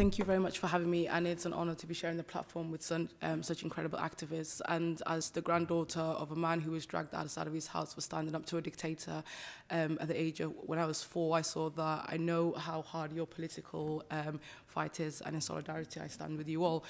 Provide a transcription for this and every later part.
Thank you very much for having me, and it's an honor to be sharing the platform with some, um, such incredible activists. And as the granddaughter of a man who was dragged out, of his house for standing up to a dictator um, at the age of when I was four, I saw that. I know how hard your political um, fight is, and in solidarity, I stand with you all.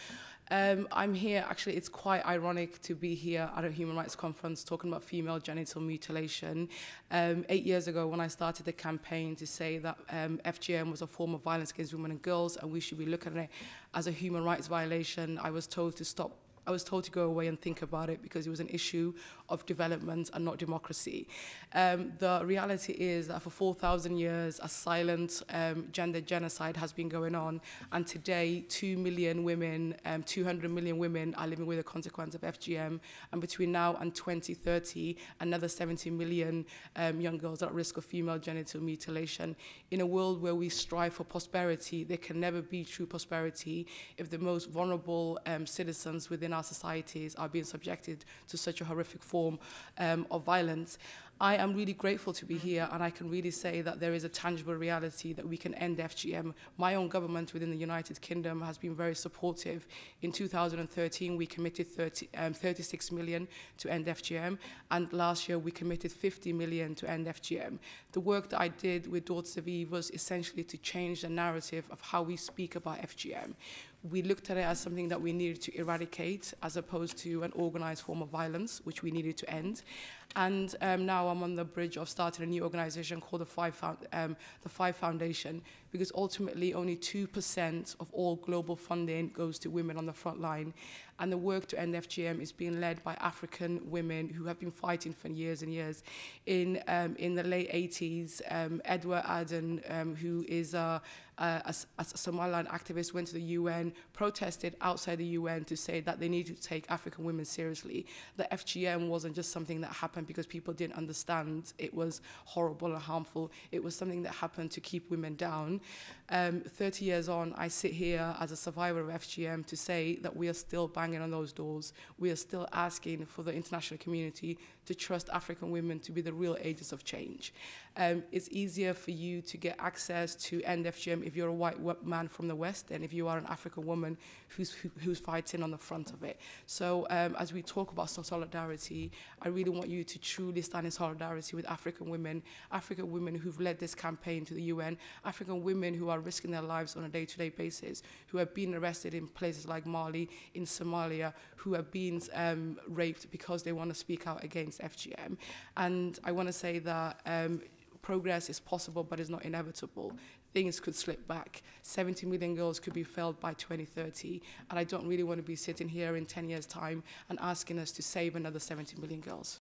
Um, I'm here, actually, it's quite ironic to be here at a human rights conference talking about female genital mutilation. Um, eight years ago, when I started the campaign to say that um, FGM was a form of violence against women and girls and we should be looking at it as a human rights violation, I was told to stop I was told to go away and think about it because it was an issue of development and not democracy. Um, the reality is that for 4,000 years, a silent um, gender genocide has been going on, and today, 2 million women, um, 200 million women are living with the consequence of FGM, and between now and 2030, another 70 million um, young girls are at risk of female genital mutilation. In a world where we strive for prosperity, there can never be true prosperity if the most vulnerable um, citizens within our societies are being subjected to such a horrific form um, of violence. I am really grateful to be here and I can really say that there is a tangible reality that we can end FGM. My own government within the United Kingdom has been very supportive. In 2013, we committed 30, um, 36 million to end FGM and last year we committed 50 million to end FGM. The work that I did with Daughters of Eve was essentially to change the narrative of how we speak about FGM. We looked at it as something that we needed to eradicate as opposed to an organized form of violence, which we needed to end. And um, now I'm on the bridge of starting a new organization called the Five, um, the Five Foundation, because ultimately only 2% of all global funding goes to women on the front line. And the work to end FGM is being led by African women who have been fighting for years and years. In, um, in the late 80s, um, Edna Adan, um, who is a, a, a Somaliland activist, went to the UN, Protested outside the UN to say that they need to take African women seriously. The FGM wasn't just something that happened because people didn't understand it was horrible and harmful. It was something that happened to keep women down. Um, 30 years on, I sit here as a survivor of FGM to say that we are still banging on those doors. We are still asking for the international community to trust African women to be the real agents of change. Um, it's easier for you to get access to end FGM if you're a white man from the West than if you are an African woman who's, who, who's fighting on the front of it. So um, as we talk about solidarity, I really want you to truly stand in solidarity with African women, African women who've led this campaign to the UN, African women who are are risking their lives on a day-to-day -day basis, who have been arrested in places like Mali, in Somalia, who have been um, raped because they want to speak out against FGM. And I want to say that um, progress is possible, but it's not inevitable. Things could slip back. 70 million girls could be felled by 2030. And I don't really want to be sitting here in 10 years' time and asking us to save another 70 million girls.